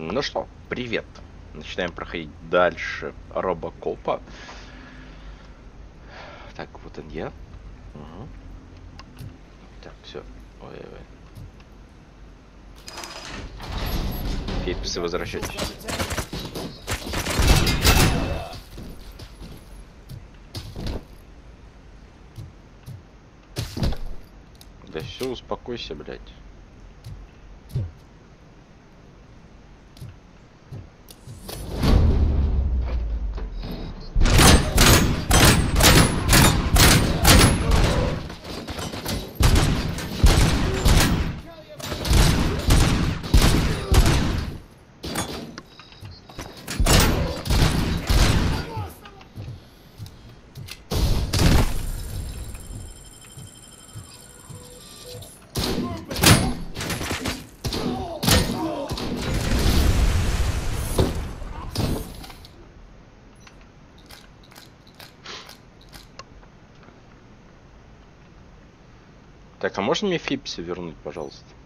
Ну что, привет. Начинаем проходить дальше Робокопа. Так, вот он я. Угу. Так, все. Ой, ой. Фипсы, возвращайтесь. Да все, успокойся, блядь. Можно мне Фипси вернуть, пожалуйста?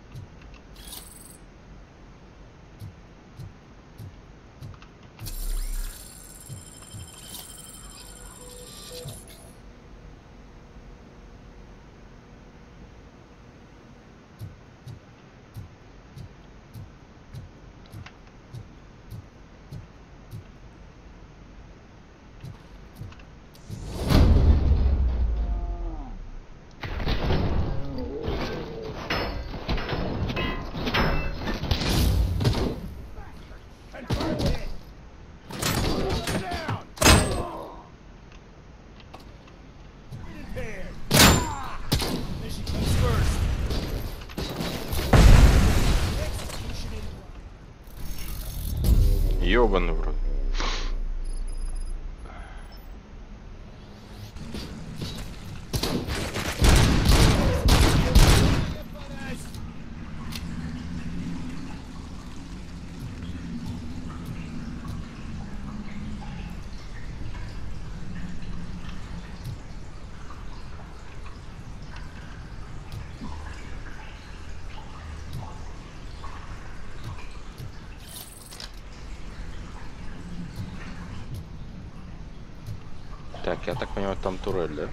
Я так понимаю, там турель, да?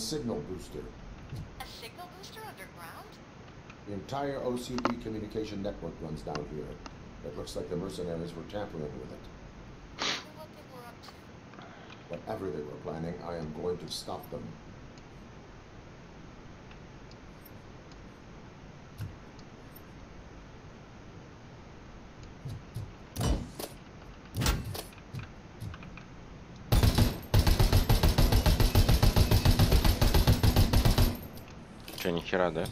Signal booster. A signal booster underground? The entire OCP communication network runs down here. It looks like the mercenaries were tampering with it. What they were up to. Whatever they were planning, I am going to stop them. вчера, да?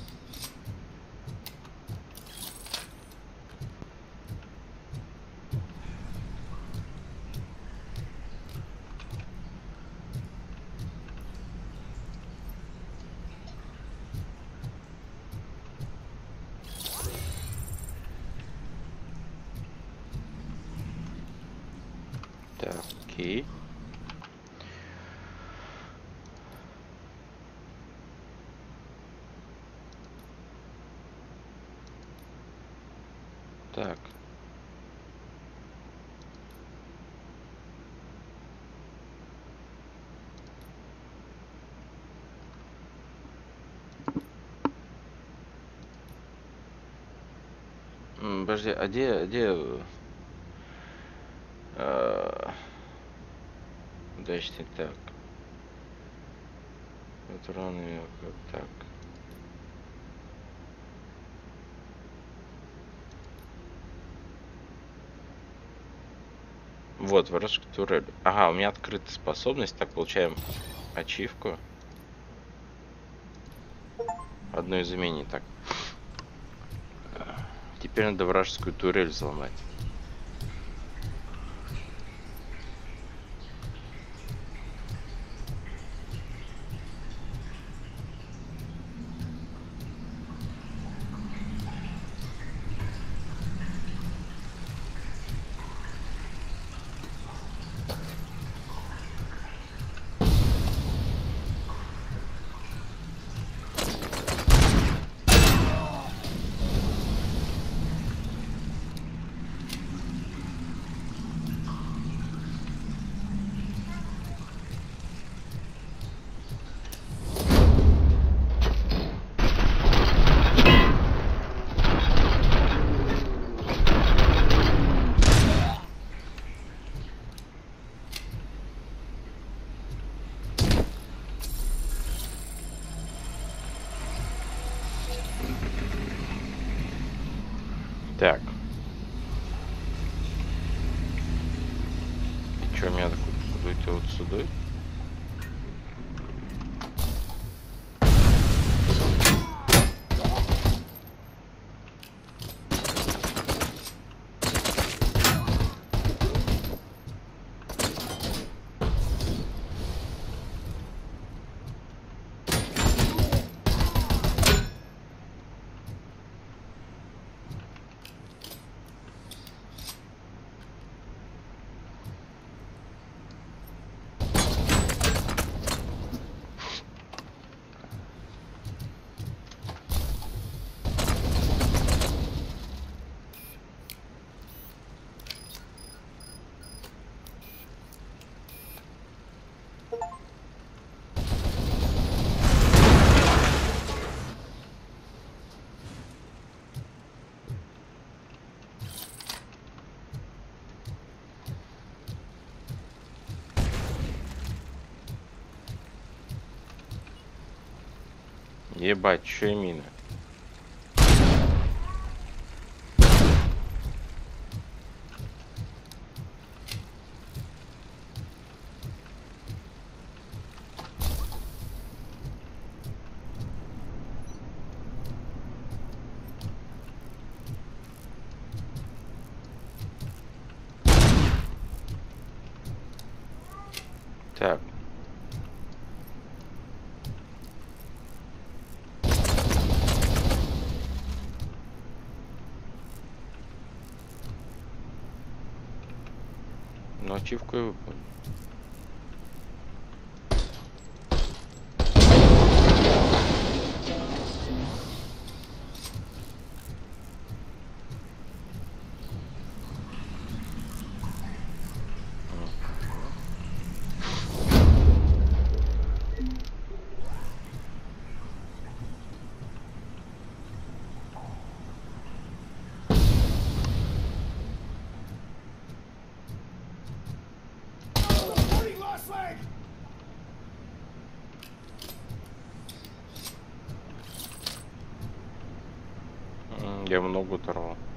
Так. Подожди, а где, где... э, Подожди, так. Вот так. Вот, вражеская турель. Ага, у меня открыта способность. Так, получаем ачивку. Одно из умений, так. Теперь надо вражескую турель взломать. ебать что мина Ну, много оторвал.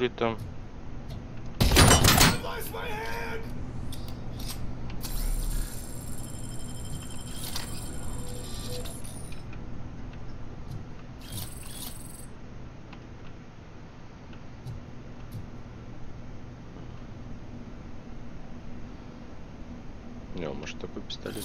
Хули там? Не, может такой пистолет.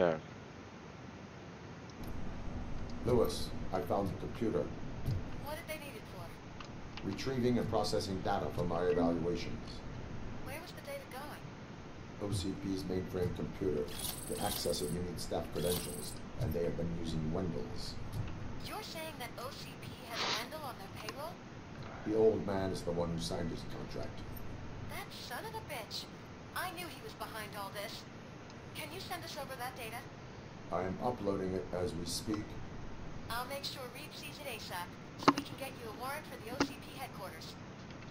There. Lewis, I found the computer. What did they need it for? Retrieving and processing data from our evaluations. Where was the data going? OCP's mainframe computer. The access of union staff credentials, and they have been using Wendell's. You're saying that OCP has Wendell on their payroll? The old man is the one who signed his contract. That son of a bitch! I knew he was behind all this. Can you send us over that data? I am uploading it as we speak. I'll make sure Reed sees it ASAP, so we can get you a warrant for the OCP headquarters.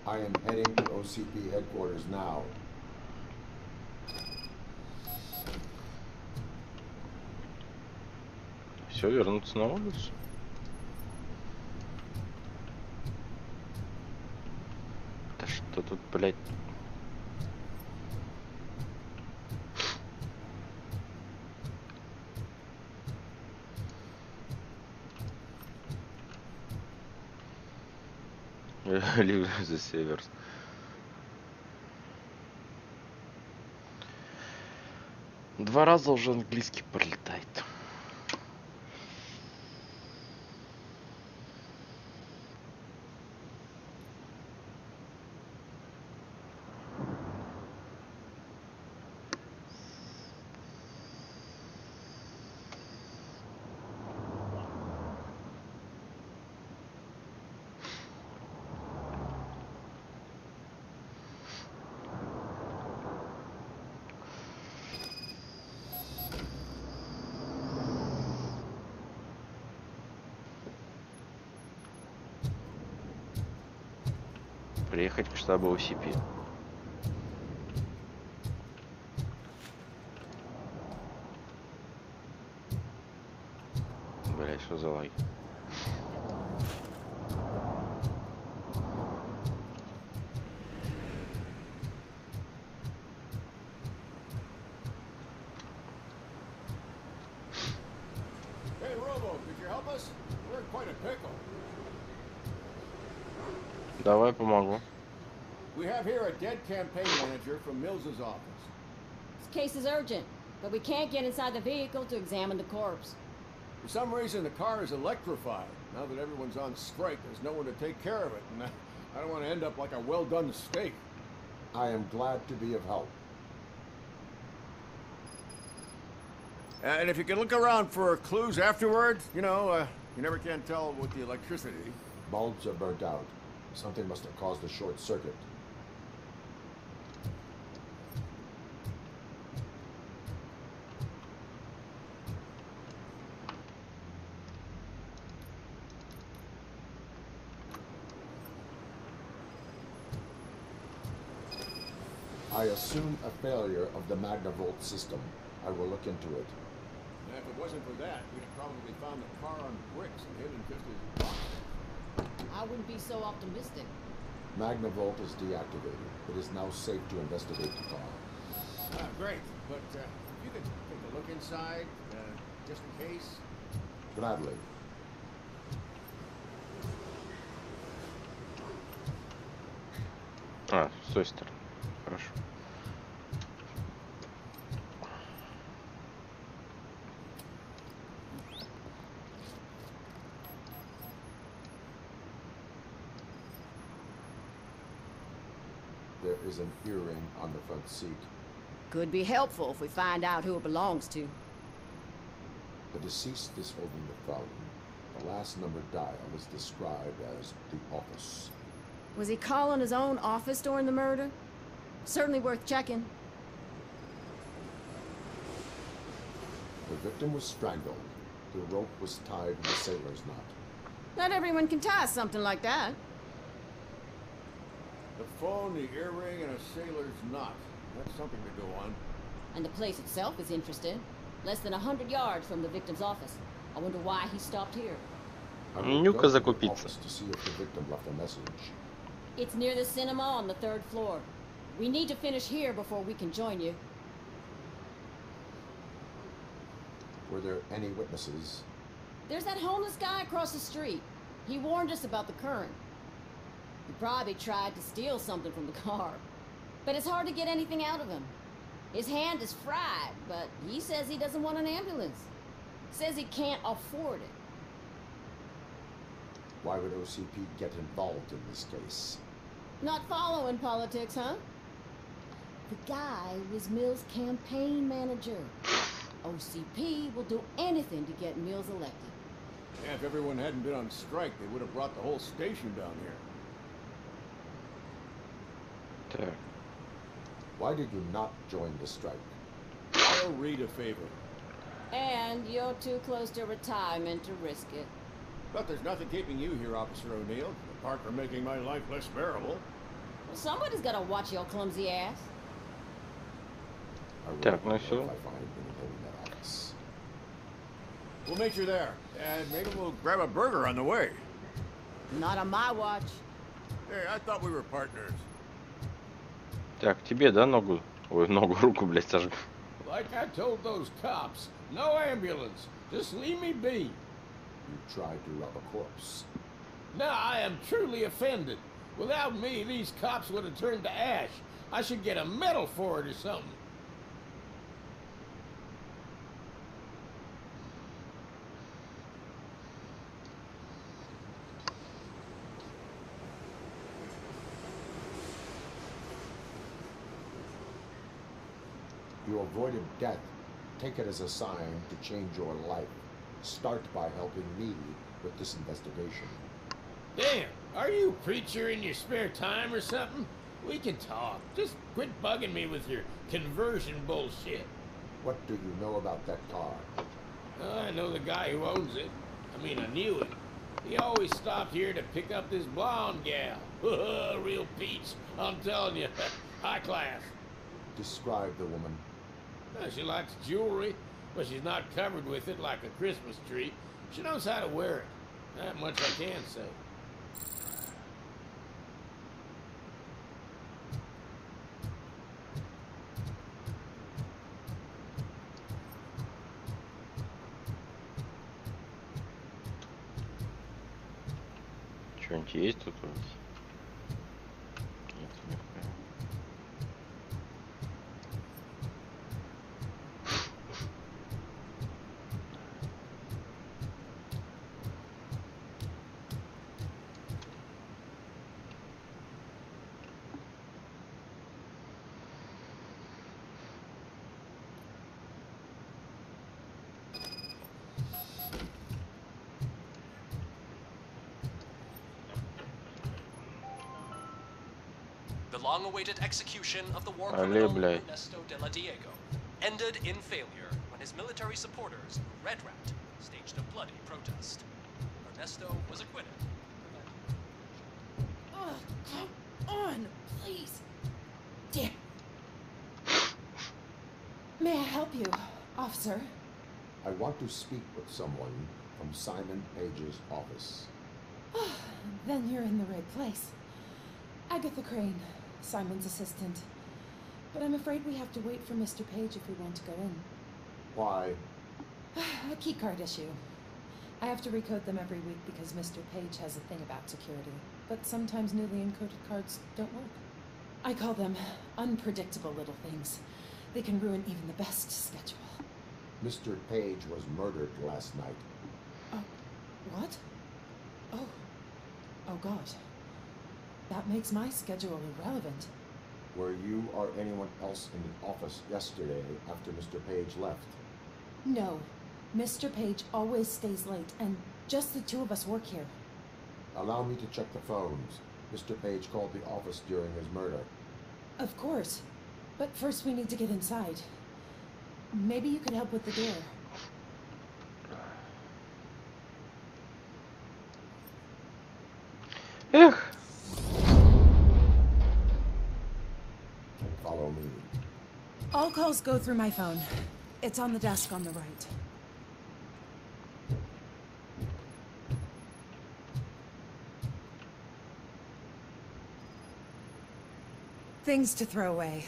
I am heading to OCP headquarters now. все, вернуться на улицу. Да что тут, блядь? Leave the Severs. Два раза уже английский пролетает. слабый OCP. Блять, что за лайк? Давай помогу. We have here a dead campaign manager from Mills's office. This case is urgent, but we can't get inside the vehicle to examine the corpse. For some reason, the car is electrified. Now that everyone's on strike, there's no one to take care of it, and I I don't want to end up like a well-done steak. I am glad to be of help. And if you can look around for clues afterward, you know, uh, you never can tell with the electricity. Bulbs are burnt out. Something must have caused a short circuit. I assume a failure of the Magnavolt system. I will look into it. And if it wasn't for that, we'd have probably found the car on bricks and hidden just as I wouldn't be so optimistic. Magnavolt is deactivated. It is now safe to investigate the car. Ah, great. But uh, if you could take a look inside, uh, just in case. Gladly. А, с той стороны. An earring on the front seat. Could be helpful if we find out who it belongs to. The deceased is holding the phone. The last number dialed is described as the office. Was he calling his own office during the murder? Certainly worth checking. The victim was strangled. The rope was tied with a sailor's knot. Not everyone can tie something like that The phone, the earring, and a sailor's knot. That's something to go on. And the place itself is interesting. Less than a hundred yards from the victim's office. I wonder why he stopped here. I will Нюка go to the закупиться. office to see if the victim left a message. It's near the cinema on the third floor. We need to finish here before we can join you. Were there any witnesses? There's that homeless guy across the street. He warned us about the current. He probably tried to steal something from the car. But it's hard to get anything out of him. His hand is fried, but he says he doesn't want an ambulance. Says he can't afford it. Why would OCP get involved in this case? Not following politics, huh? The guy was Mills' campaign manager. OCP will do anything to get Mills elected. Yeah, if everyone hadn't been on strike, they would have brought the whole station down here there. Why did you not join the strike? I'll read a favor. And you're too close to retirement to risk it. But there's nothing keeping you here, Officer O'Neill. Apart from making my life less bearable. Well, somebody's gotta watch your clumsy ass. Definitely so. We'll meet you there, and maybe we'll grab a burger on the way. Not on my watch. Hey, I thought we were partners. Так, тебе, да, ногу? Ой, ногу, руку, блядь, сожгу. Like I told those cops, no ambulance. Just leave me be. You tried to rob a corpse. Now I am truly offended. Without me, these cops would have turned to ash. I should get a medal for it or something. You avoided death. Take it as a sign to change your life. Start by helping me with this investigation. Damn, are you a preacher in your spare time or something? We can talk. Just quit bugging me with your conversion bullshit. What do you know about that car? Uh, I know the guy who owns it. I mean, I knew him. He always stopped here to pick up this blonde gal. Real peach, I'm telling you. High class. Describe the woman. Uh, she likes jewelry, but she's not covered with it like a Christmas tree. She knows how to wear it. That much I can say. Что-нибудь есть тут у нас? long-awaited execution of the war criminal Ernesto de la Diego ended in failure when his military supporters, Red Rat, staged a bloody protest. Ernesto was acquitted. Oh, come on, please. Damn. May I help you, officer? I want to speak with someone from Simon Page's office. Oh, then you're in the right place. Agatha Crane, Simon's assistant. But I'm afraid we have to wait for Mr. Page if we want to go in. Why? A keycard issue. I have to recode them every week because Mr. Page has a thing about security. But sometimes newly encoded cards don't work. I call them unpredictable little things. They can ruin even the best schedule. Mr. Page was murdered last night. Oh, what? Oh. Oh, God. That makes my schedule irrelevant. Were you or anyone else in the office yesterday after Mr. Page left? No. Mr. Page always stays late, and just the two of us work here. Allow me to check the phones. Mr. Page called the office during his murder. Of course. But first we need to get inside. Maybe you could help with the door. Эх, Follow me. All calls go through my phone. It's on the desk on the right. Things to throw away.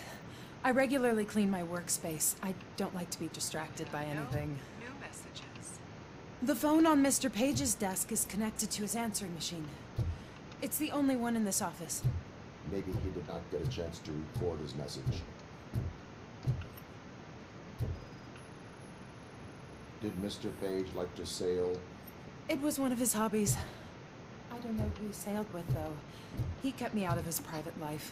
I regularly clean my workspace. I don't like to be distracted by anything. No New messages. The phone on Mr. Page's desk is connected to his answering machine. It's the only one in this office. Maybe he did not get a chance to record his message. Did Mr. Page like to sail? It was one of his hobbies. I don't know who he sailed with, though. He kept me out of his private life.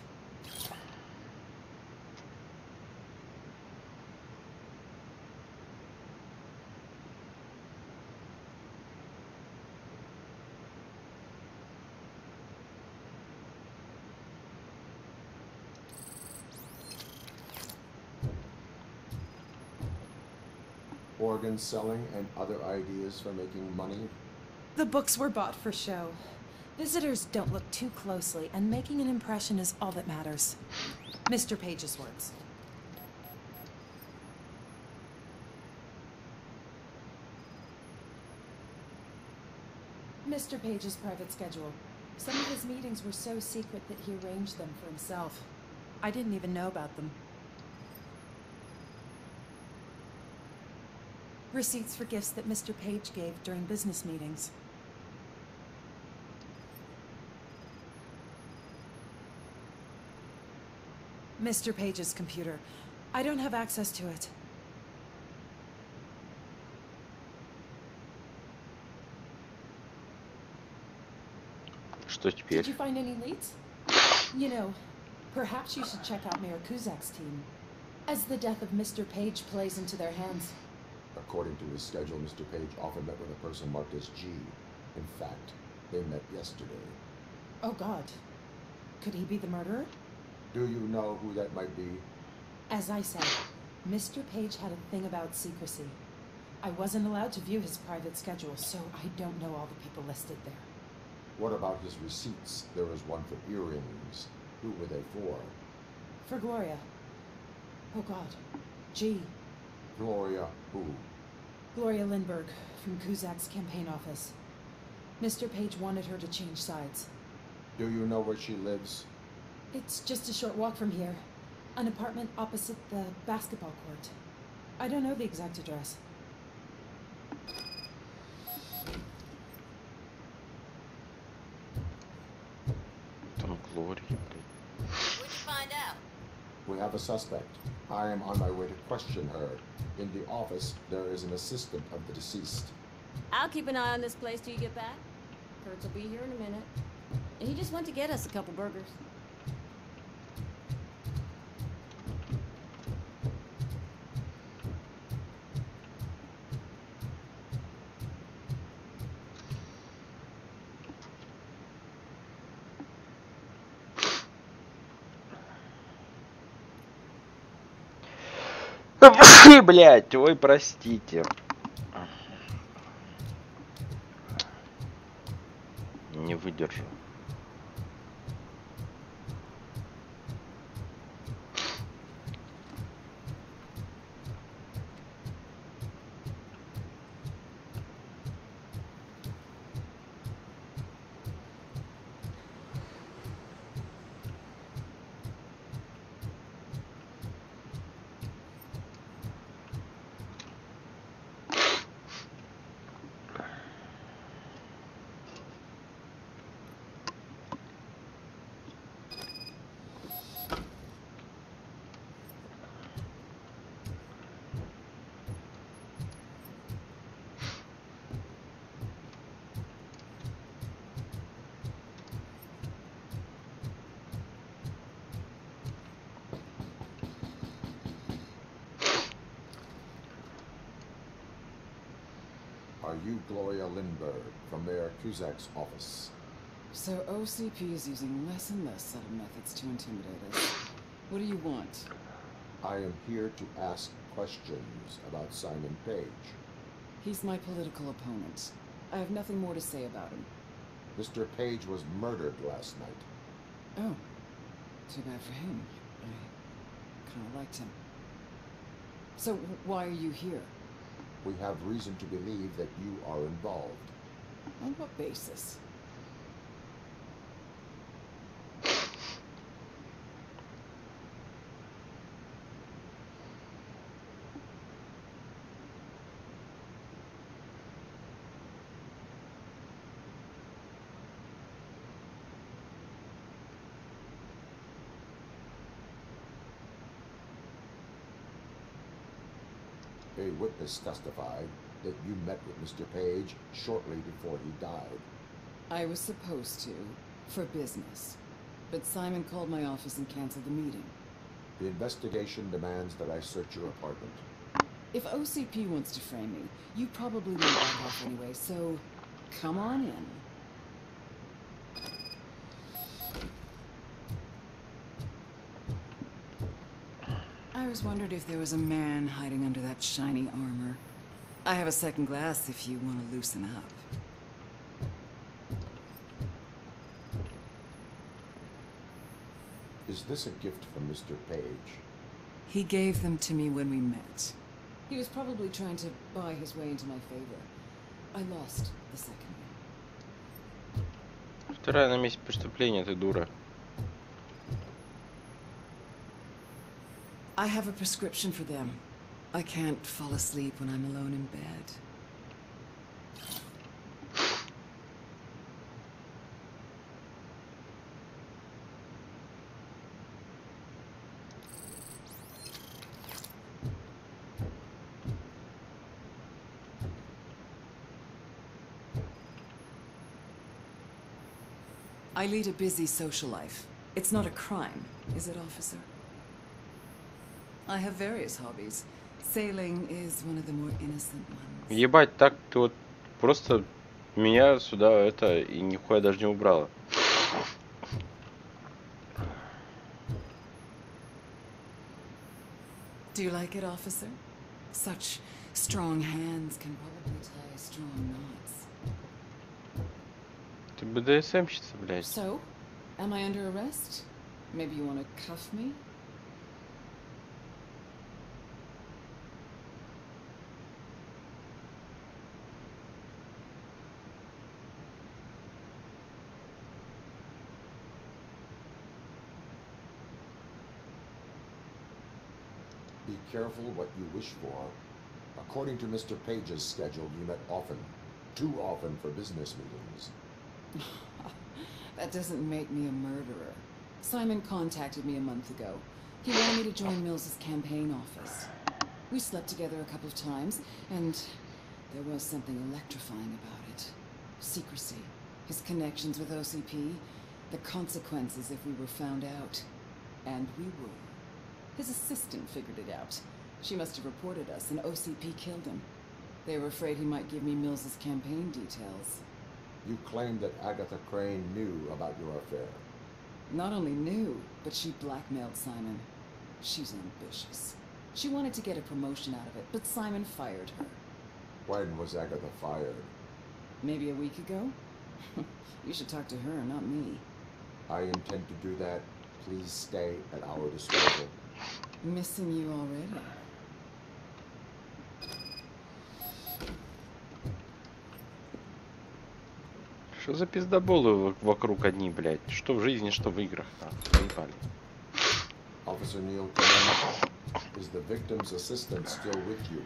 Organ selling and other ideas for making money? The books were bought for show. Visitors don't look too closely, and making an impression is all that matters. Mr. Page's words. Mr. Page's private schedule. Some of his meetings were so secret that he arranged them for himself. I didn't even know about them. Receipts for gifts that Mr. Page gave during business meetings. Mr. Page's computer. I don't have access to it. что Did теперь? you find any leads? You know, perhaps you should check out Mayor Kuzak's team. As the death of Mr. Page plays into their hands. According to his schedule, Mr. Page often met with a person marked as G. In fact, they met yesterday. Oh god. Could he be the murderer? Do you know who that might be? As I said, Mr. Page had a thing about secrecy. I wasn't allowed to view his private schedule, so I don't know all the people listed there. What about his receipts? There was one for earrings. Who were they for? For Gloria. Oh god. G. Gloria who? Gloria Lindberg from Kuzak's campaign office. Mr. Page wanted her to change sides. Do you know where she lives? It's just a short walk from here. An apartment opposite the basketball court. I don't know the exact address. Don't, Lord. Out? We have a suspect. I am on my way to question her. In the office, there is an assistant of the deceased. I'll keep an eye on this place till you get back. Kurtz will be here in a minute. He just went to get us a couple burgers. Блять, ой, простите. Не выдержу. Kuzak's office? So OCP is using less and less subtle methods to intimidate us. What do you want? I am here to ask questions about Simon Page. He's my political opponent. I have nothing more to say about him. Mr. Page was murdered last night. Oh, too bad for him. I kind of liked him. So why are you here? We have reason to believe that you are involved. On what basis? A witness testified that you met with Mr. Page shortly before he died. I was supposed to, for business. But Simon called my office and canceled the meeting. The investigation demands that I search your apartment. If OCP wants to frame me, you probably won't back off anyway, so come on in. I was wondered if there was a man hiding under that shiny armor. I have a second glass if you want to loosen up. Is this a gift from Mr. Page? He gave them to me when we met. He was probably trying to buy his way into my favor. I lost the second one. Вторая на месте преступления, ты дура. I have a prescription for them. I can't fall asleep when I'm alone in bed. I lead a busy social life. It's not a crime, is it, officer? I have various hobbies. Sailing is one of the more innocent ones. Ебать, так ты вот просто меня сюда это и нихуя даже не убрала. Do you like it, officer? Such strong hands can probably tie strong knots. Ты БДСМщица, блядь. So, am I under arrest? Maybe you want to cuff me? Careful what you wish for. According to Mr. Page's schedule, you met often. Too often for business meetings. that doesn't make me a murderer. Simon contacted me a month ago. He wanted me to join Mills's campaign office. We slept together a couple of times, and there was something electrifying about it. Secrecy, his connections with OCP, the consequences if we were found out. And we were. His assistant figured it out. She must have reported us, and OCP killed him. They were afraid he might give me Mills's campaign details. You claim that Agatha Crane knew about your affair. Not only knew, but she blackmailed Simon. She's ambitious. She wanted to get a promotion out of it, but Simon fired her. When was Agatha fired? Maybe a week ago? you should talk to her, not me. I intend to do that. Please stay at our disposal. Missing you already. Что за пиздоболы вокруг одни, блядь? Что в жизни, что в играх. А, заебали. Officer Neil is the victim's assistant still with you?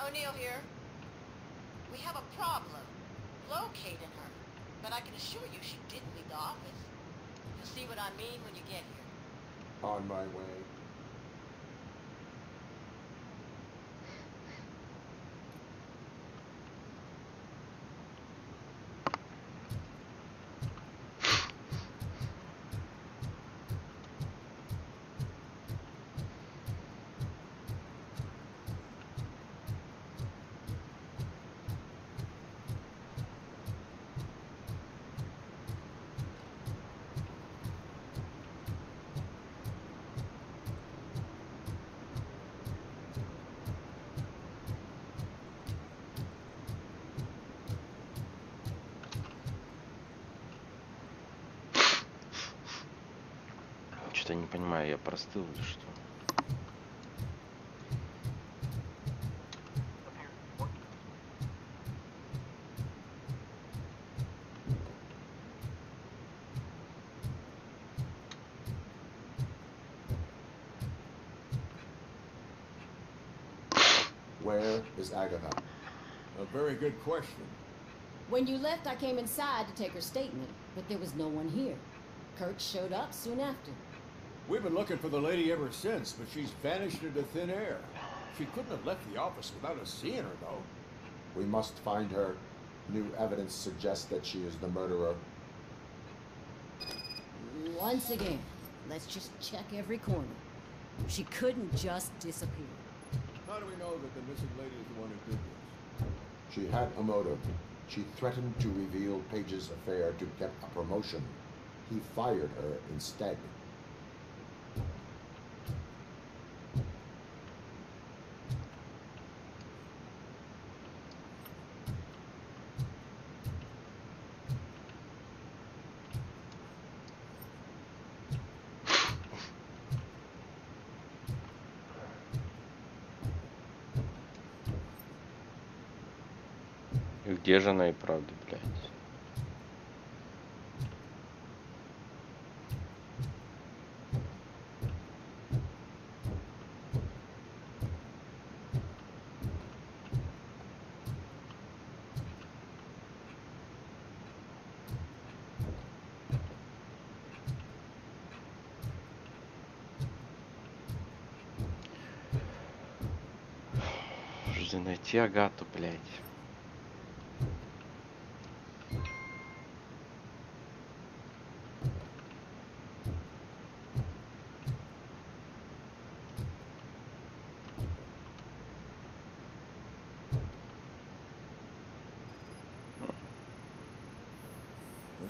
O'Neill here. We have a problem locating her, but I can assure you she didn't leave the office. You'll see what I mean when you get here. On my way. Что-то не понимаю, я простыл или что? Where is Agatha? A very good question. When you left, I came inside to take her statement, but there was no one here. Kurt showed up soon after. We've been looking for the lady ever since, but she's vanished into thin air. She couldn't have left the office without us seeing her, though. We must find her. New evidence suggests that she is the murderer. Once again, let's just check every corner. She couldn't just disappear. How do we know that the missing lady is the one who did this? She had a motive. She threatened to reveal Page's affair to get a promotion. He fired her instead. Где же она и правда, блядь? Найти Агату, блядь.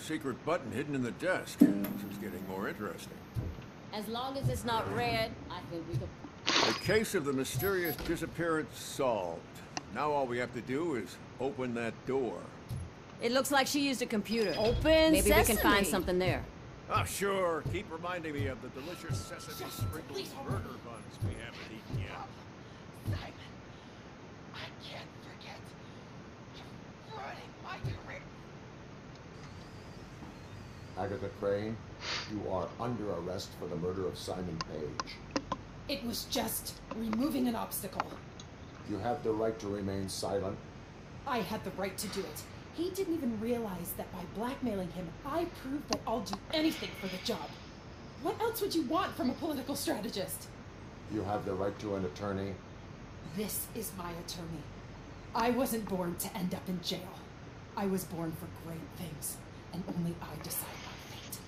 A secret button hidden in the desk. This is getting more interesting. As long as it's not red, I think we can. The case of the mysterious disappearance solved. Now all we have to do is open that door. It looks like she used a computer. Open Maybe we can find something there. Ah, sure. Keep reminding me of the delicious sesame sprinkled burger buns we haven't eaten yet. Simon, I can't forget. You're ruining my career. Agatha Crane, you are under arrest for the murder of Simon Page. It was just removing an obstacle. You have the right to remain silent. I had the right to do it. He didn't even realize that by blackmailing him, I proved that I'll do anything for the job. What else would you want from a political strategist? You have the right to an attorney. This is my attorney. I wasn't born to end up in jail. I was born for great things, and only I decide my fate.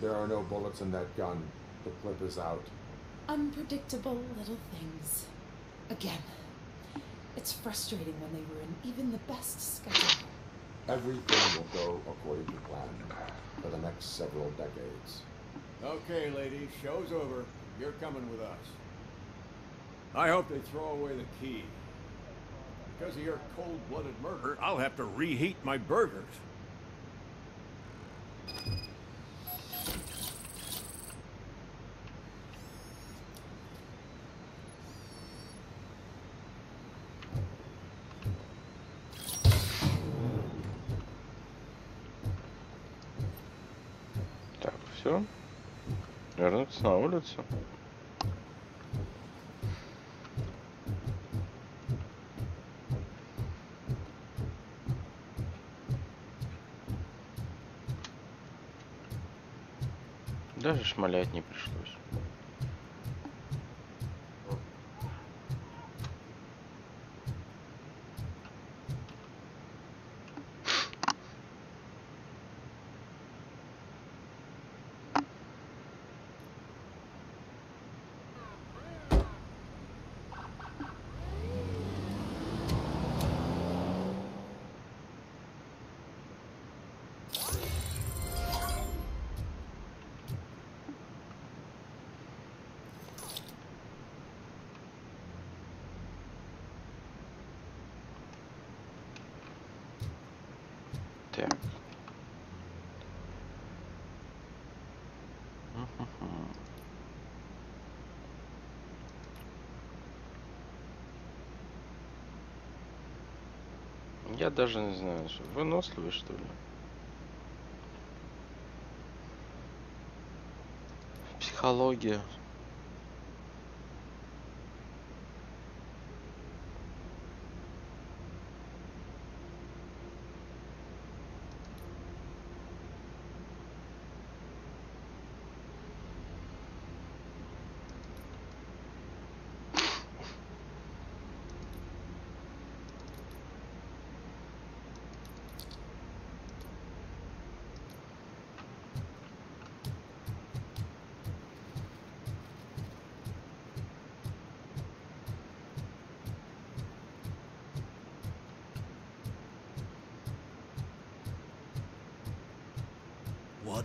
There are no bullets in that gun. The clip is out. Unpredictable little things. Again, it's frustrating when they ruin even the best schedule. Everything will go according to plan for the next several decades. Okay, lady, show's over. You're coming with us. I hope they throw away the key. Because of your cold-blooded murder, I'll have to reheat my burgers. Вернуться на улицу. Даже шмалять не пришлось. Мгм. Я даже не знаю, что выносливый что ли. Психология.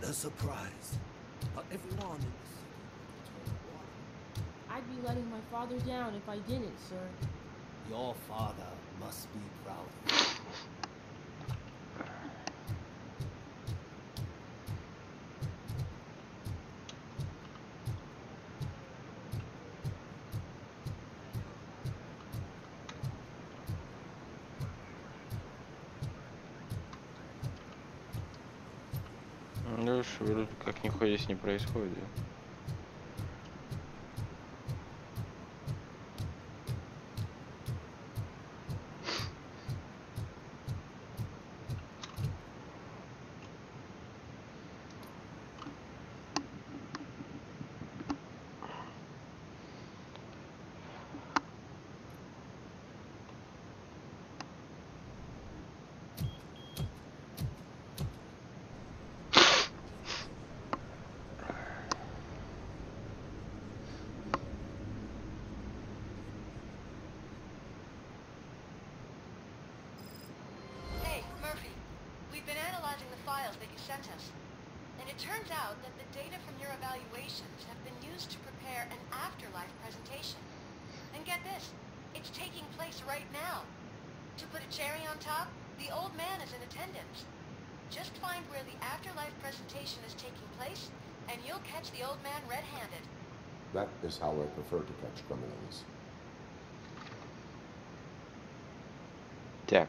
A surprise. Not everyone in the city can control water. I'd be letting my father down if I didn't, sir. Your father must be как нихуя здесь не происходит. sent us. And it turns out that the data from your evaluations have been used to prepare an afterlife presentation. And get this, it's taking place right now. To put a cherry on top, the old man is in attendance. Just find where the afterlife presentation is taking place, and you'll catch the old man red-handed. That is how I prefer to catch criminals. Так.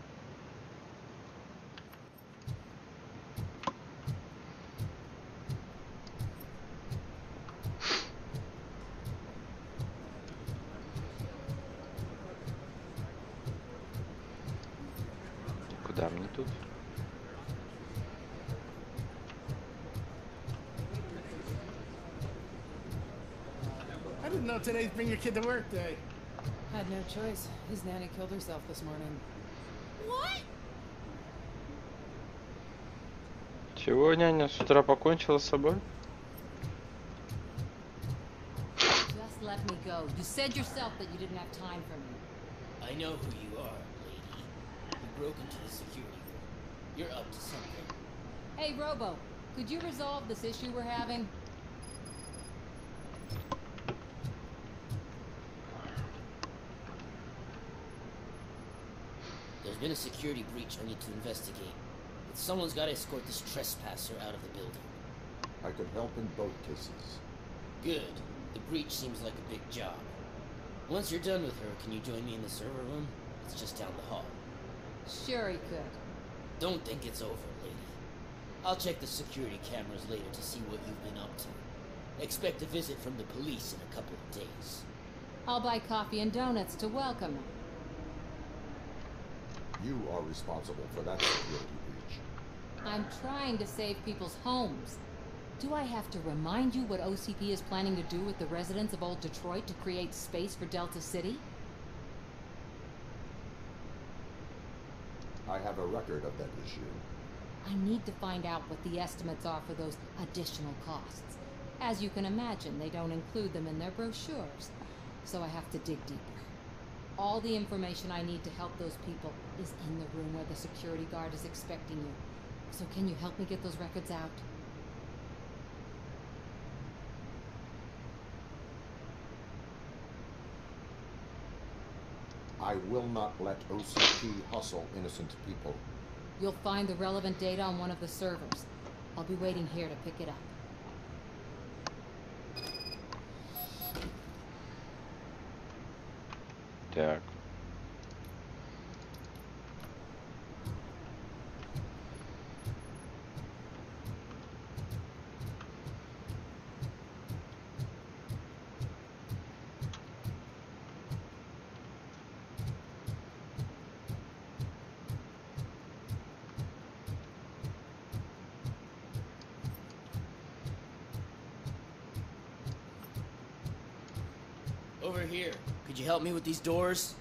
today's bring your kid to work day. Had no choice. His nanny killed herself this morning. What? Чего няня с утра покончила с собой? Just let me go. You said yourself that you didn't have time for me. I know who you are, lady. You broke into the security room. You're up to something. Hey, Robo, could you resolve this issue we're having? Been a security breach I need to investigate. But someone's got to escort this trespasser out of the building. I could help in both cases. Good. The breach seems like a big job. Once you're done with her, can you join me in the server room? It's just down the hall. Sure he could. Don't think it's over, lady. I'll check the security cameras later to see what you've been up to. Expect a visit from the police in a couple of days. I'll buy coffee and donuts to welcome him. You are responsible for that security breach. I'm trying to save people's homes. Do I have to remind you what OCP is planning to do with the residents of Old Detroit to create space for Delta City? I have a record of that issue. I need to find out what the estimates are for those additional costs. As you can imagine, they don't include them in their brochures, so I have to dig deeper. All the information I need to help those people is in the room where the security guard is expecting you. So can you help me get those records out? I will not let OCP hustle innocent people. You'll find the relevant data on one of the servers. I'll be waiting here to pick it up. Так. You help me with these doors?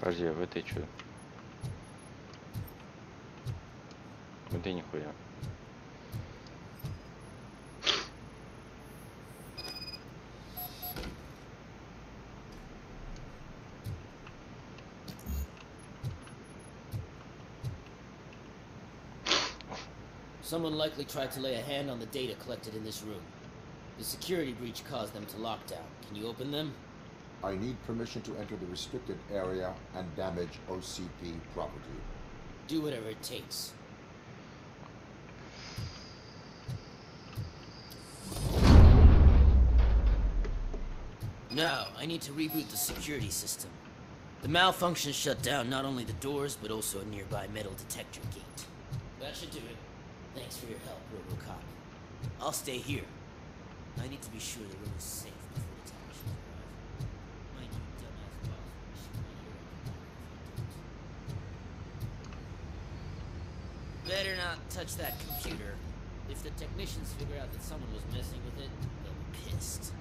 Подожди, а в этой что? В этой нихуя. Someone likely tried to lay a hand on the data collected in this room. The security breach caused them to lockdown. Can you open them? I need permission to enter the restricted area and damage OCP property. Do whatever it takes. Now, I need to reboot the security system. The malfunction shut down not only the doors, but also a nearby metal detector gate. That should do it. Thanks for your help, Robocop. I'll stay here. I need to be sure the room is safe before the technicians arrive. Dumbass boss will. Better not touch that computer. If the technicians figure out that someone was messing with it, they'll be pissed.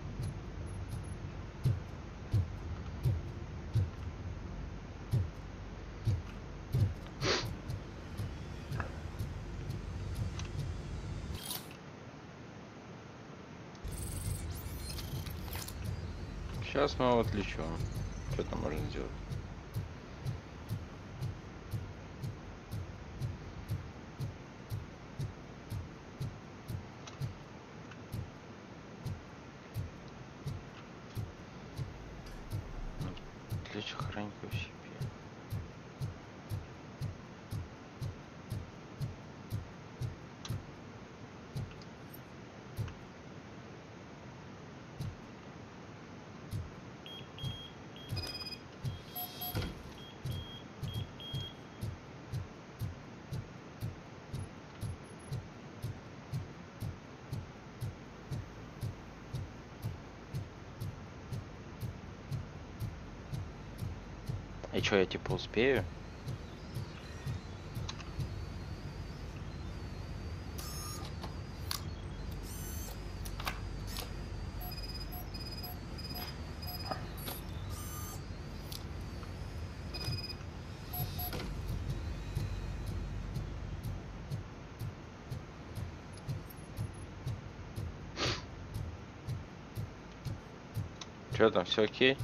Сейчас мы его отвлечем. Что там можно сделать? Отвлечь охранника в себе. И что, я типа успею? Что там, все окей?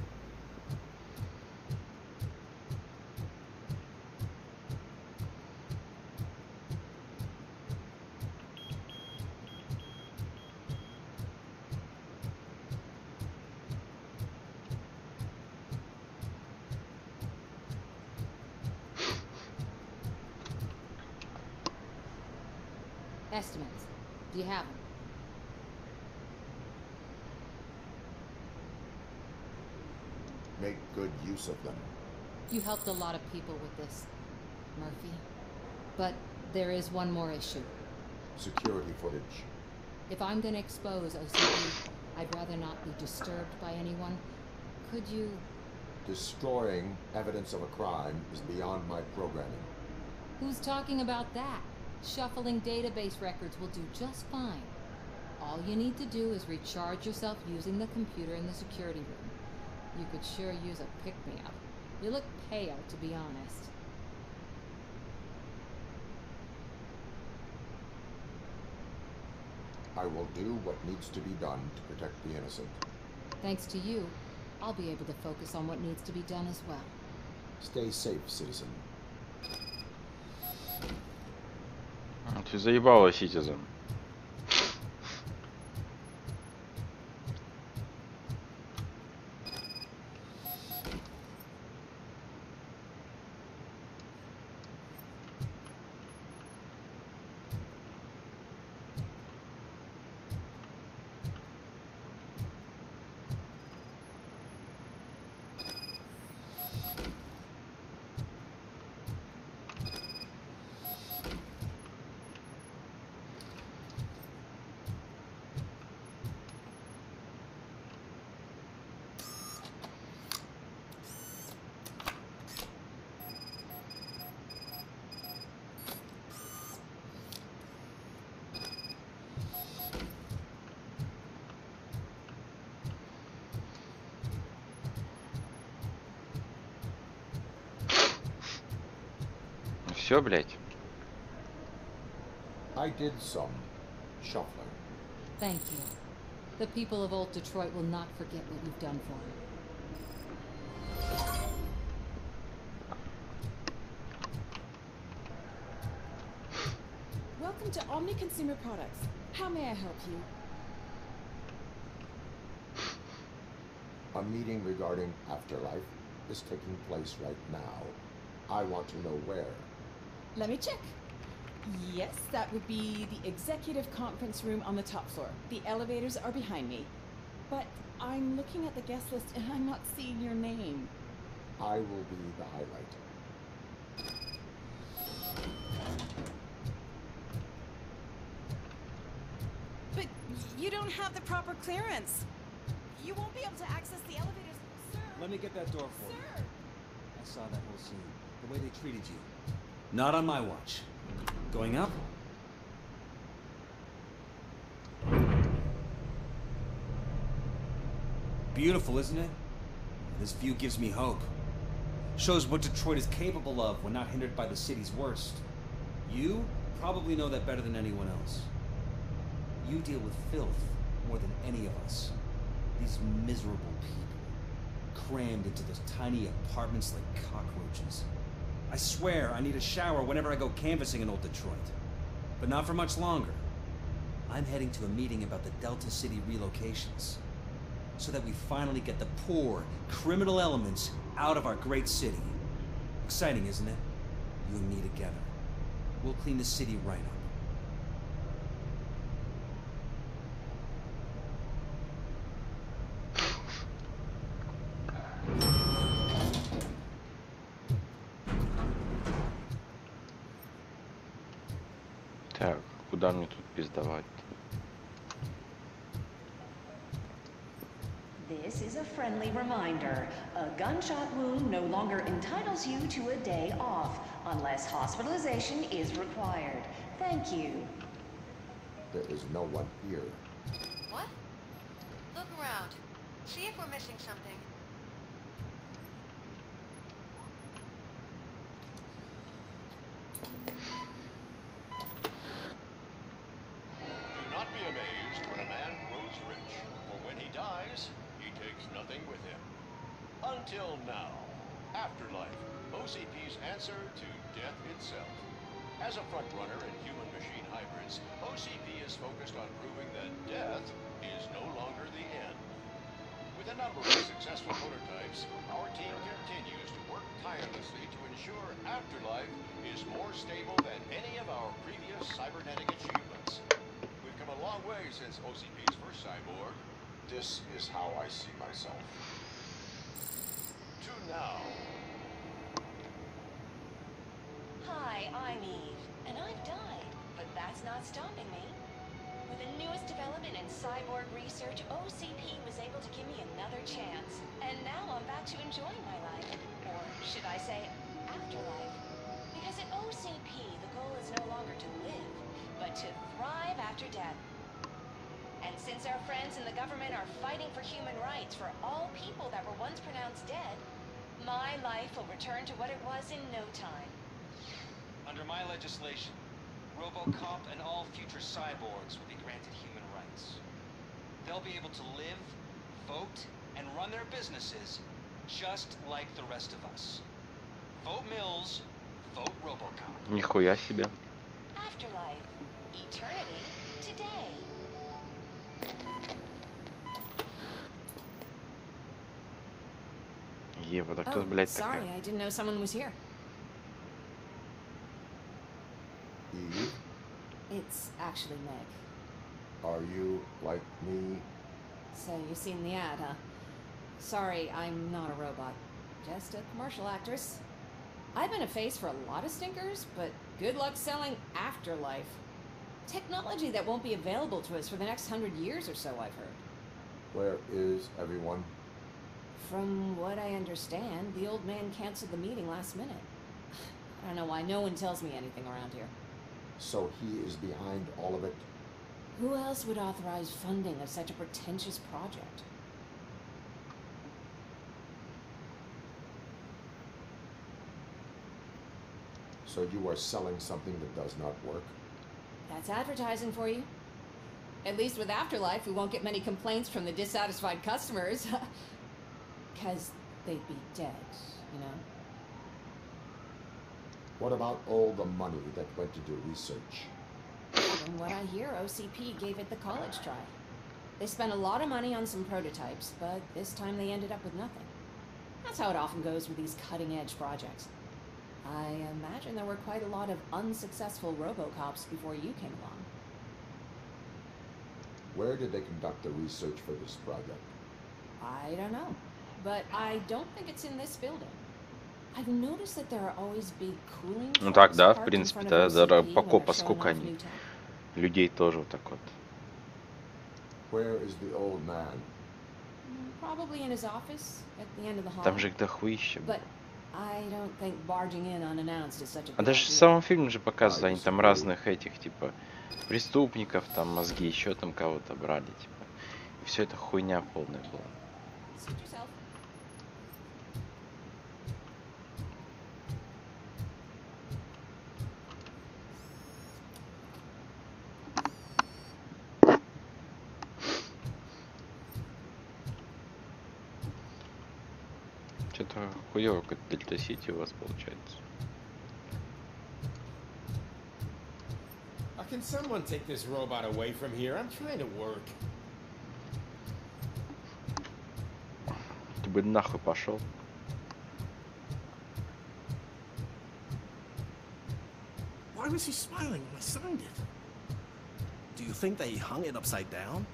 Of them. You helped a lot of people with this, Murphy. But there is one more issue. Security footage. If I'm gonna expose OCP, I'd rather not be disturbed by anyone. Could you... Destroying evidence of a crime is beyond my programming. Who's talking about that? Shuffling database records will do just fine. All you need to do is recharge yourself using the computer in the security room. You could sure use a pick-me-up. You look pale, to be honest. I will do what needs to be done to protect the innocent. Thanks to you, I'll be able to focus on what needs to be done as well. Stay safe, citizen. Ты заебала, Citizen. Все, блядь. I did some shuffling. Thank you. The people of Old Detroit will not forget what you've done for them. Welcome to Omni Consumer Products. How may I help you? A meeting regarding afterlife is taking place right now. I want to know where. Let me check. Yes, that would be the executive conference room on the top floor. The elevators are behind me. But I'm looking at the guest list and I'm not seeing your name. I will be the highlight. But you don't have the proper clearance. You won't be able to access the elevators, sir. Let me get that door for you. Sir. I saw that whole scene. The way they treated you. Not on my watch. Going up? Beautiful, isn't it? This view gives me hope. Shows what Detroit is capable of when not hindered by the city's worst. You probably know that better than anyone else. You deal with filth more than any of us. These miserable people, crammed into those tiny apartments like cockroaches. I swear I need a shower whenever I go canvassing in old Detroit. But not for much longer. I'm heading to a meeting about the Delta City relocations. So that we finally get the poor, criminal elements out of our great city. Exciting, isn't it? You and me together. We'll clean the city right up. Reminder. A gunshot wound no longer entitles you to a day off, unless hospitalization is required. Thank you. There is no one here. What? Look around. See if we're missing something. since our friends in the government are fighting for human rights for all people that were once pronounced dead, my life will return to what it was in no time. Under my legislation, Robocop and all future cyborgs will be granted human rights. They'll be able to live, vote, and run their businesses just like the rest of us. Vote Mills, vote Robocop. Нихуя себе. Afterlife. Eternity. Today. Ева, да кто, Oh, блядь, sorry, такая? I didn't know someone was here. Eve, It's actually Meg. are you like me? So you've seen the ad, huh? Sorry, I'm not a robot. Just a commercial actress. I've been a face for a lot of stinkers, but good luck selling afterlife. Technology that won't be available to us for the next hundred years or so, I've heard. Where is everyone? From what I understand, the old man canceled the meeting last minute. I don't know why no one tells me anything around here. So he is behind all of it? Who else would authorize funding of such a pretentious project? So you are selling something that does not work? That's advertising for you. At least with Afterlife, we won't get many complaints from the dissatisfied customers. Because they'd be dead, you know? What about all the money that went to do research? From what I hear, OCP gave it the college try. They spent a lot of money on some prototypes, but this time they ended up with nothing. That's how it often goes with these cutting edge projects. I imagine there were quite a lot of unsuccessful Robocops before you came along. Where did they conduct the research for this project? I don't know. But I don't think it's in this building. I've noticed that there are always big cooling Ну trucks так, да, в parked in принципе, front of да, за OCP when they're покопа showing сколько off они. new tech. Людей тоже вот так вот. Where is the old man? Probably in his office at the end of the hall. Там же их дохуища. But I don't think barging in unannounced is such a А даже в самом фильме же показывают, они там разных этих, типа, преступников, там мозги еще там кого-то брали, типа. И все это хуйня полная была. Хуево как Дельта Сити у вас получается. Uh, can someone take this robot away from here? I'm trying to work. Ты бы нахуй пошел. Why was he smiling when I signed it? Do you think they hung it upside down?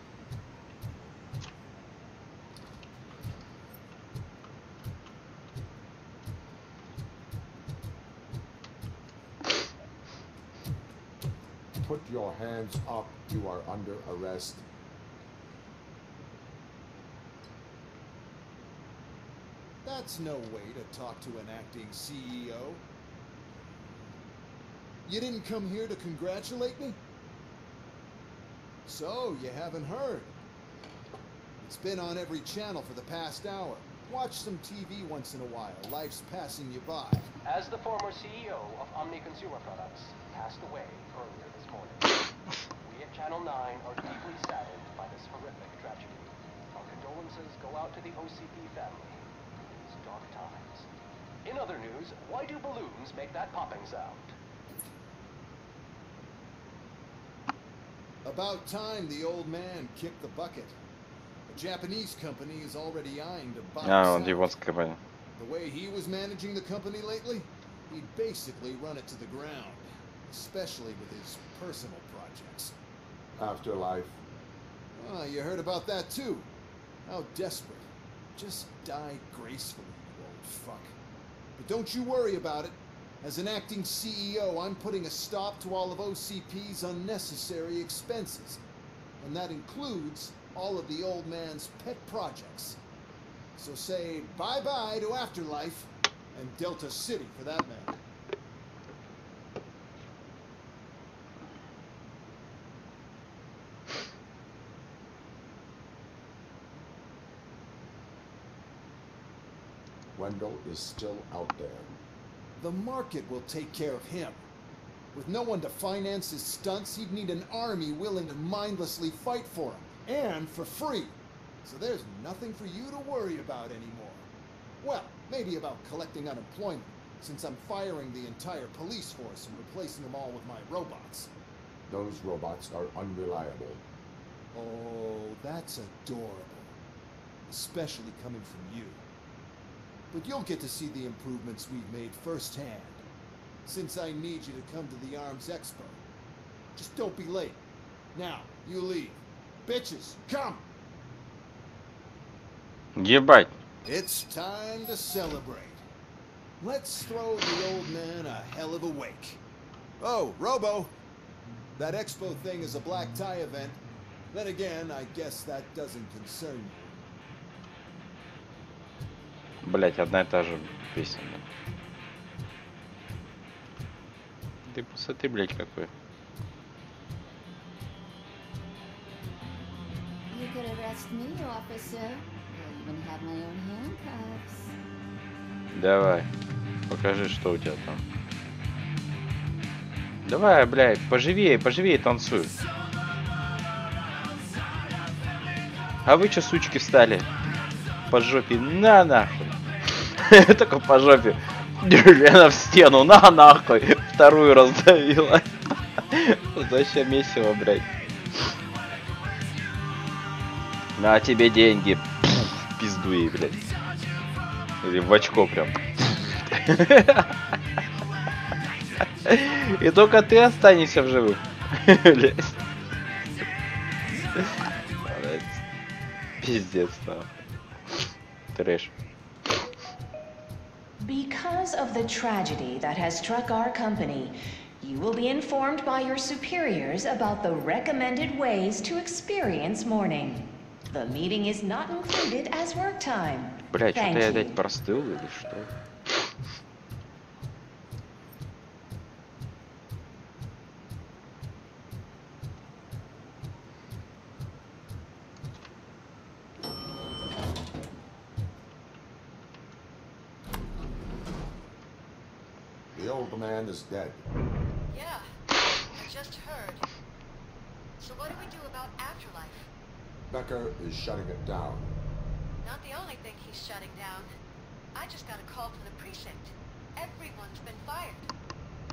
Hands up. You are under arrest. That's no way to talk to an acting CEO. You didn't come here to congratulate me? So, you haven't heard. It's been on every channel for the past hour. Watch some TV once in a while. Life's passing you by As the former CEO of Omni Consumer Products passed away earlier this morning, we at Channel 9 are deeply saddened by this horrific tragedy. Our condolences go out to the OCP family in these dark times. In other news, why do balloons make that popping sound? About time the old man kicked the bucket. A Japanese company is already eyeing to buy А, us он out. японская компания. The way he was managing the company lately, he'd basically run it to the ground, especially with his personal projects. Afterlife. Ah, you heard about that too. How desperate. Just die gracefully, you old fuck. But don't you worry about it. As an acting CEO, I'm putting a stop to all of OCP's unnecessary expenses. And that includes all of the old man's pet projects. So say bye-bye to Afterlife, and Delta City for that matter. Wendell is still out there. The market will take care of him. With no one to finance his stunts, he'd need an army willing to mindlessly fight for him, and for free. So there's nothing for you to worry about anymore. Well, maybe about collecting unemployment, since I'm firing the entire police force and replacing them all with my robots. Those robots are unreliable. Oh, that's adorable. Especially coming from you. But you'll get to see the improvements we've made firsthand. Since I need you to come to the ARMS Expo. Just don't be late. Now, you leave. Bitches, come! Ебать. It's time to celebrate. Let's throw the old man a hell of a wake. Oh, Robo! That expo thing is a black tie event. Then again, I guess that doesn't concern you. Блять, одна и та же песня. да. Ты посмотри, блять, какой. You could arrest me, officer. Давай. Покажи, что у тебя там. Давай, блядь, поживее, поживее танцуй. А вы че, сучки, встали? По жопе, на нахуй. Только по жопе. Лена в стену, на нахуй. Вторую раздавила. Зачем месиво, блядь. На тебе деньги. Пизду ей, блядь. Или в очко прям. И только ты останешься в живых. Пиздец, нахуй. Трэш. Because of the tragedy that has struck our company, you will be informed by your superiors about the recommended ways to experience mourning. The meeting is not included as work time. Блядь, Thank что-то я you. опять простыл или что? The old man is dead. Yeah, I just heard. Becker is shutting it down. Not the only thing he's shutting down. I just got a call from the precinct. Everyone's been fired.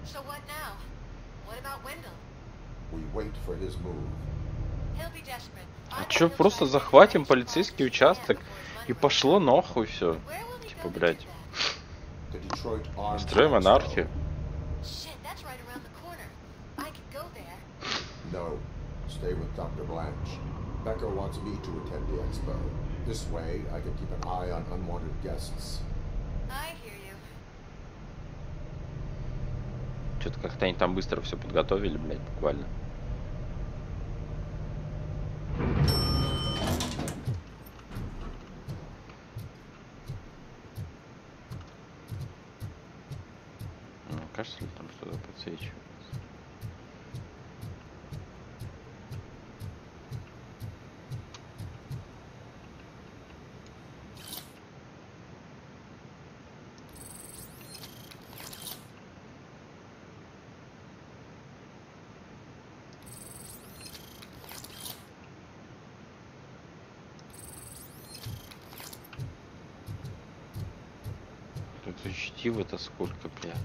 So what now? What about Wendell? We wait for his move. He'll be desperate. А чё, просто захватим полицейский участок и пошло нахуй все. Типа, блядь. Строим анархию. No, stay with Dr. Blanche. Becker wants me to attend the expo. This way, I can keep an eye on unwanted guests. I hear you. Что-то как-то они там быстро все подготовили, блядь, буквально. Тут чтиво-то сколько, блядь.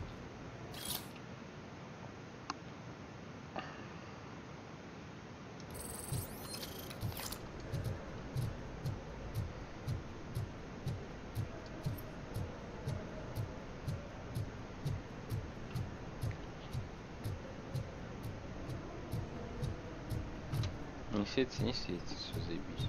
Не светится, не светится, все заебись.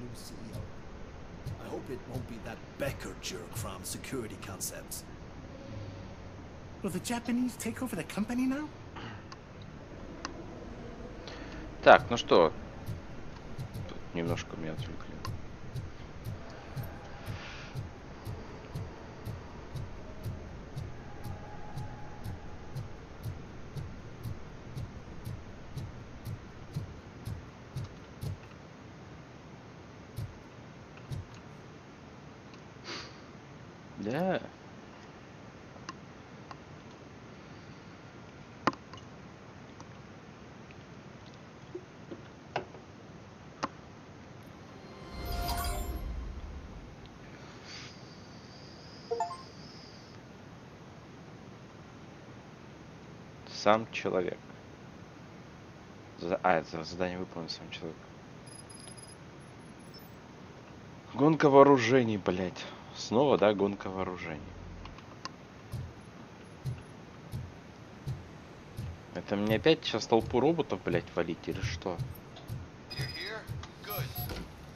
new CEO? I hope it won't be that Becker jerk from Security Concepts. Will the Japanese take over the company now? Так, ну что? Тут немножко меня отвлекли. Сам человек. За- А, это задание выполнен сам человек. Гонка вооружений, блядь. Снова, да, гонка вооружений. Это мне опять сейчас толпу роботов, блядь, валить или что? You're here? Good.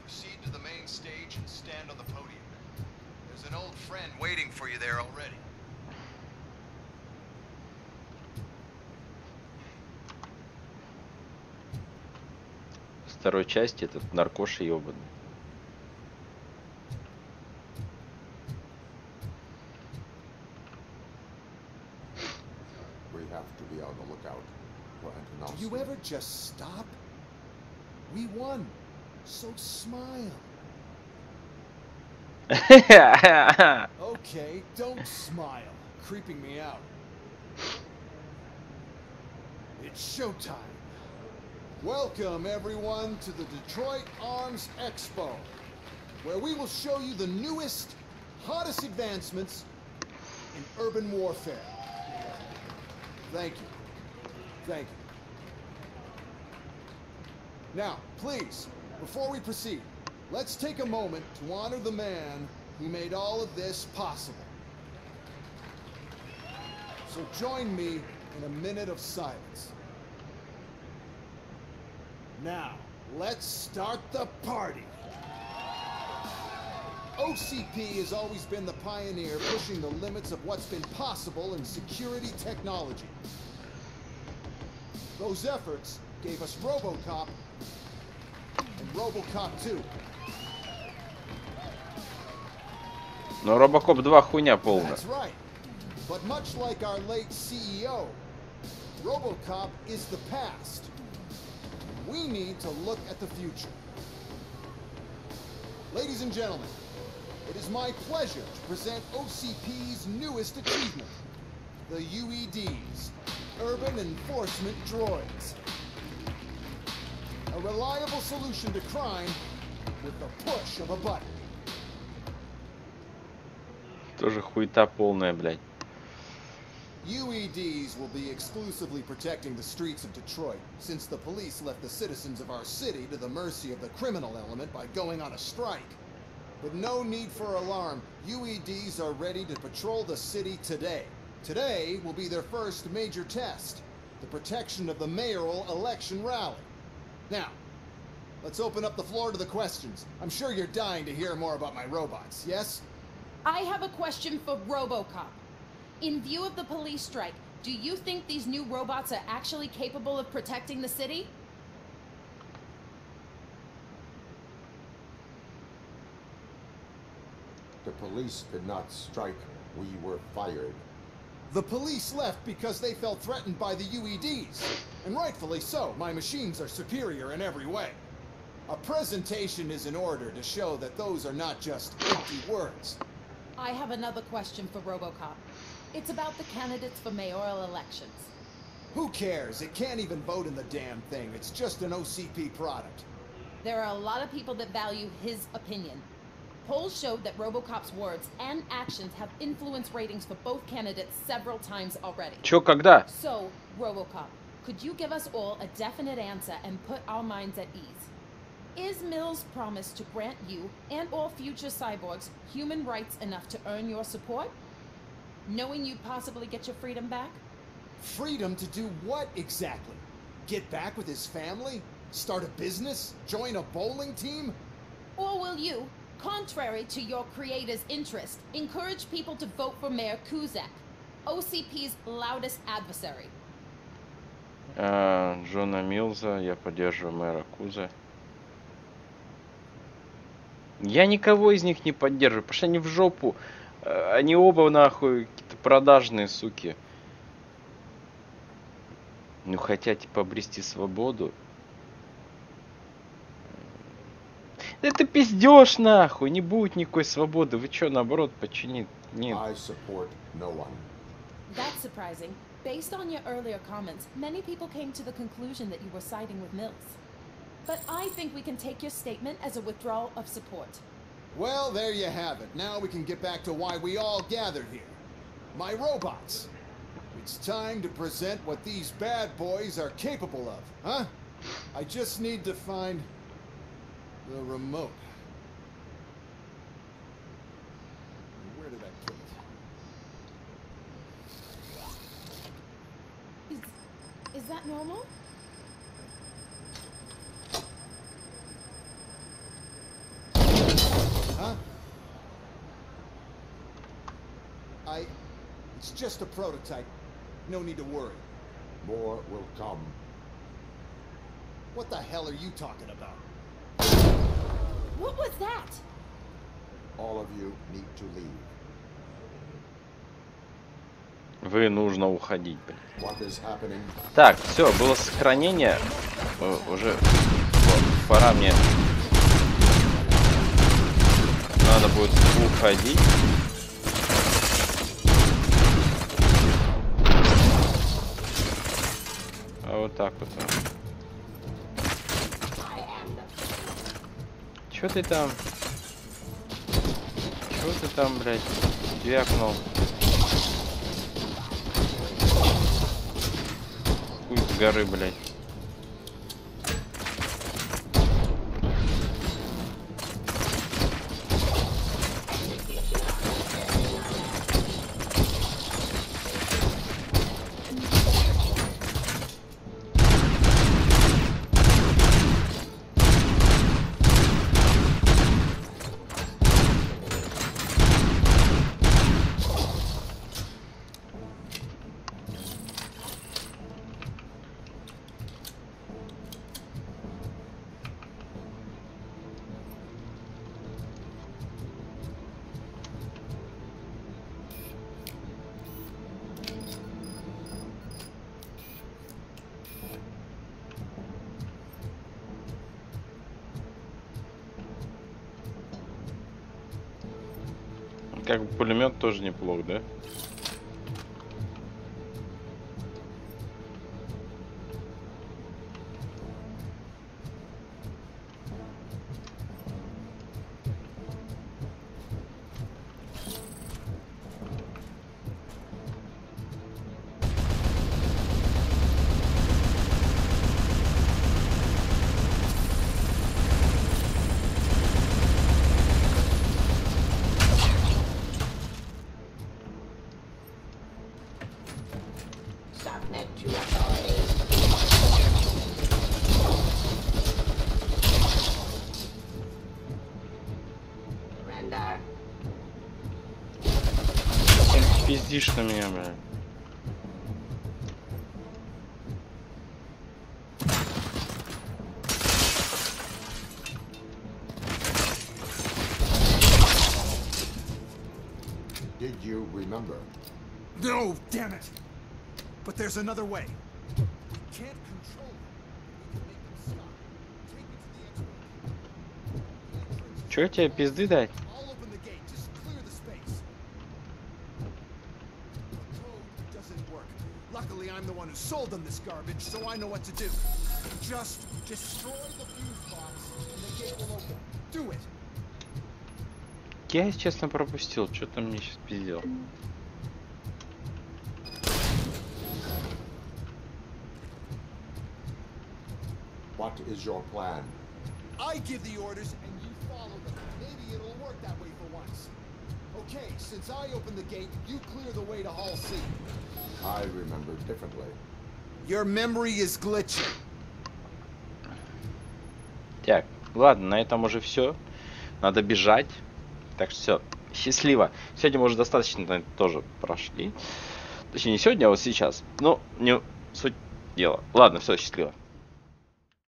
Proceed to the main stage and stand on the podium. There's an old friend waiting for you there already. С второй части этот наркоша ебаный. You ever just stop? We won. So smile. Okay, don't smile. Creeping me out. It's showtime. Welcome, everyone, to the Detroit Arms Expo, where we will show you the newest, hottest advancements in urban warfare. Thank you. Thank you. Now, please, before we proceed, let's take a moment to honor the man who made all of this possible. So join me in a minute of silence. Now, let's start the party. OCP has always been the pioneer pushing the limits of what's been possible in security technology. Those efforts gave us RoboCop and RoboCop 2. Но Робокоп 2 хуйня полная. That's right. But much like our late CEO, RoboCop is the past. We need to look at the future. Ladies and gentlemen, it is my pleasure to present OCP's newest achievement, the UEDs, Urban Enforcement Droids. A reliable solution to crime with the push of a button. Тоже хуета полная, блядь. UEDs will be exclusively protecting the streets of Detroit, since the police left the citizens of our city to the mercy of the criminal element by going on a strike. But no need for alarm. UEDs are ready to patrol the city today. Today will be their first major test, the protection of the mayoral election rally. Now, let's open up the floor to the questions. I'm sure you're dying to hear more about my robots, yes? I have a question for RoboCop. In view of the police strike, do you think these new robots are actually capable of protecting the city? The police did not strike. We were fired. The police left because they felt threatened by the UEDs. And rightfully so, my machines are superior in every way. A presentation is in order to show that those are not just empty words. I have another question for RoboCop. It's about the candidates for mayoral elections. Who cares? It can't even vote in the damn thing. It's just an OCP product. There are a lot of people that value his opinion. Polls showed that RoboCop's words and actions have influenced ratings for both candidates several times already. Чё, когда? So, RoboCop, could you give us all a definite answer and put our minds at ease? Is Mills' promise to grant you and all future cyborgs human rights enough to earn your support? Knowing you'd possibly get your freedom back? Freedom to do what exactly? Get back with his family? Start a business? Join a bowling team? Or will you, contrary to your creator's interest, encourage people to vote for Mayor Kuzak, OCP's loudest adversary? А, Джона Милза, я поддерживаю мэра Куза. Я никого из них не поддерживаю, потому что они в жопу. Э, Они оба нахуй какие-то продажные суки. Ну хотят типа обрести свободу. Это пиздеж нахуй, не будет никакой свободы. Вы чё, наоборот, починить? Нет. I support no one. That's surprising. Based on your earlier comments, many people came to the conclusion that you were siding with Mills. But I think we can take your statement as a withdrawal of support. Well, there you have it. Now we can get back to why we all gathered here. My robots. It's time to present what these bad boys are capable of, huh? I just need to find the remote. Where did I put it? Is, is that normal? Just a prototype. No need to worry. More will come. What the hell are you talking about? What was that? All of you need to leave. Вы нужно уходить, блин. What is happening? Так, все, было сохранение. Э, Уже вот, пора мне. Надо будет уходить. Вот так вот. Чё ты там? Чё ты там, блядь, вякнул? Хуй с горы, блядь. Как пулемет тоже неплох, да? there's another way. We can't control them. We can make them stop. Take me to the Чё тебе пизды дать? I'll open the gate. Just clear the space. The code doesn't work. Luckily, I'm the one who sold them this garbage, so I know what to do. Just destroy the fuse box, and the gate will open. Do it. Я, если честно, пропустил. Что то мне сейчас пиздел. What is your plan? I give the orders, and you follow them. Maybe it'll work that way for once. Okay, since I opened the gate, you clear the way to Hall C. I remember differently. Your memory is glitchy. Так, ладно, на этом уже все. Надо бежать. Так что все. Счастливо. Сегодня мы уже достаточно наверное, тоже прошли. Точнее, не сегодня, а вот сейчас. Ну, не суть дела. Ладно, все, счастливо.